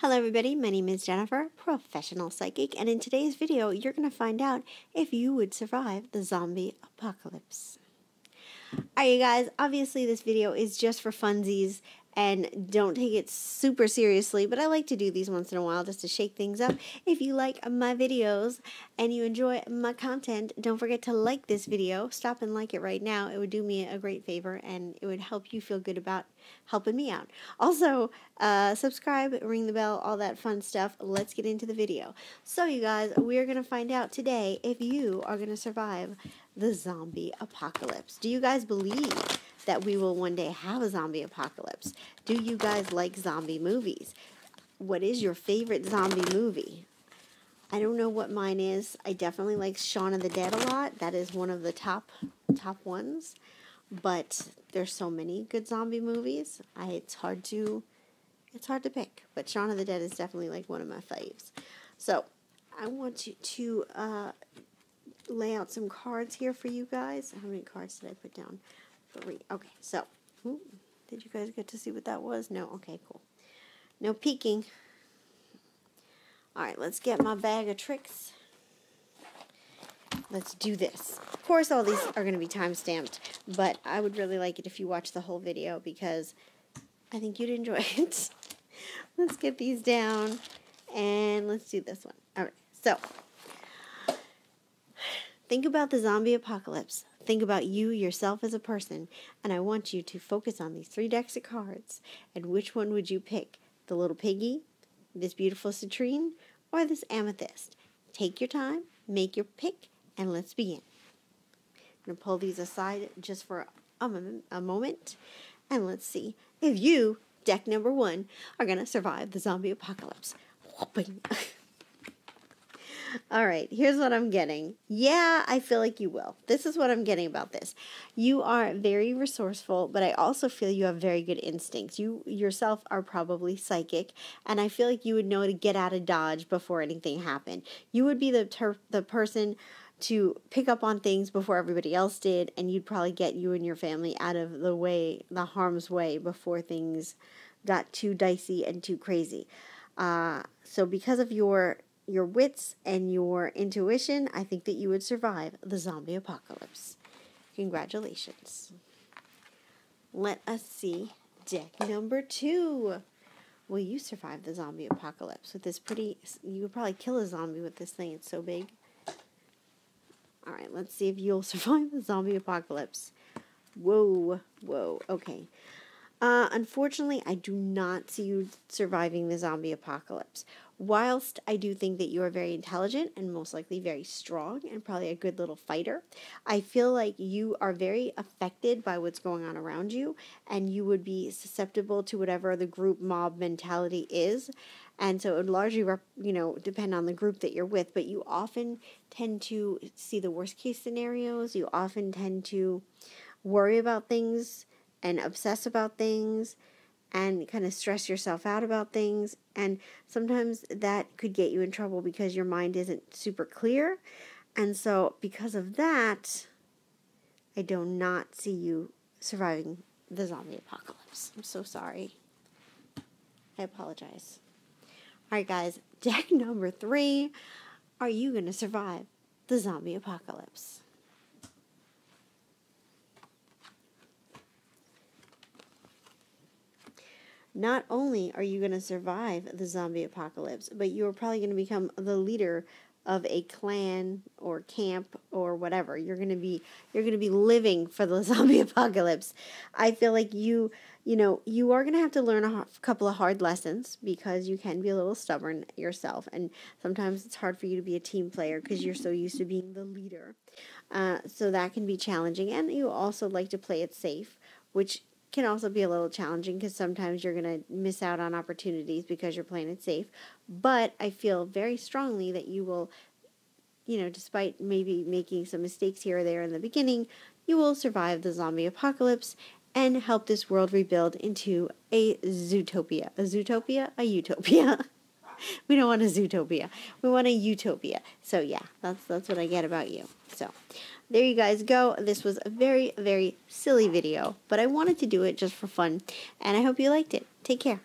Hello everybody, my name is Jennifer, professional psychic, and in today's video you're going to find out if you would survive the zombie apocalypse. Alright you guys, obviously this video is just for funsies and don't take it super seriously, but I like to do these once in a while just to shake things up. If you like my videos and you enjoy my content, don't forget to like this video. Stop and like it right now. It would do me a great favor and it would help you feel good about helping me out. Also, uh, subscribe, ring the bell, all that fun stuff. Let's get into the video. So you guys, we're going to find out today if you are going to survive the zombie apocalypse. Do you guys believe that we will one day have a zombie apocalypse. Do you guys like zombie movies? What is your favorite zombie movie? I don't know what mine is. I definitely like Shaun of the Dead a lot. That is one of the top top ones. But there's so many good zombie movies. I it's hard to it's hard to pick. But Shaun of the Dead is definitely like one of my faves. So I want you to uh, lay out some cards here for you guys. How many cards did I put down? Three. Okay, so, ooh, did you guys get to see what that was? No? Okay, cool. No peeking. Alright, let's get my bag of tricks. Let's do this. Of course, all these are going to be time-stamped, but I would really like it if you watch the whole video because I think you'd enjoy it. let's get these down, and let's do this one. Alright, so, think about the zombie apocalypse. Think about you, yourself as a person, and I want you to focus on these three decks of cards. And which one would you pick? The little piggy, this beautiful citrine, or this amethyst? Take your time, make your pick, and let's begin. I'm going to pull these aside just for a, a moment, and let's see if you, deck number one, are going to survive the zombie apocalypse. All right, here's what I'm getting. Yeah, I feel like you will. This is what I'm getting about this. You are very resourceful, but I also feel you have very good instincts. You yourself are probably psychic, and I feel like you would know to get out of dodge before anything happened. You would be the ter- the person to pick up on things before everybody else did, and you'd probably get you and your family out of the way, the harm's way, before things got too dicey and too crazy. Uh, so, because of your your wits and your intuition, I think that you would survive the zombie apocalypse. Congratulations. Let us see deck number two. Will you survive the zombie apocalypse with this pretty? You could probably kill a zombie with this thing. It's so big. All right, let's see if you'll survive the zombie apocalypse. Whoa, whoa. Okay. Uh, unfortunately, I do not see you surviving the zombie apocalypse. Whilst I do think that you are very intelligent and most likely very strong and probably a good little fighter, I feel like you are very affected by what's going on around you and you would be susceptible to whatever the group mob mentality is. And so it would largely, you know, depend on the group that you're with, but you often tend to see the worst case scenarios. You often tend to worry about things and obsess about things and kind of stress yourself out about things. And sometimes that could get you in trouble because your mind isn't super clear. And so, because of that, I do not see you surviving the zombie apocalypse. I'm so sorry. I apologize. All right, guys, deck number three. Are you going to survive the zombie apocalypse? Not only are you going to survive the zombie apocalypse, but you are probably going to become the leader of a clan or camp or whatever. You're going to be you're going to be living for the zombie apocalypse. I feel like you you know, you are going to have to learn a couple of hard lessons because you can be a little stubborn yourself and sometimes it's hard for you to be a team player because you're so used to being the leader. Uh, so that can be challenging and you also like to play it safe, which can also be a little challenging because sometimes you're going to miss out on opportunities because you're playing it safe. But I feel very strongly that you will, you know, despite maybe making some mistakes here or there in the beginning, you will survive the zombie apocalypse and help this world rebuild into a zootopia. A zootopia? A utopia. we don't want a zootopia. We want a utopia. So yeah, that's that's what I get about you. So there you guys go. This was a very, very silly video, but I wanted to do it just for fun, and I hope you liked it. Take care.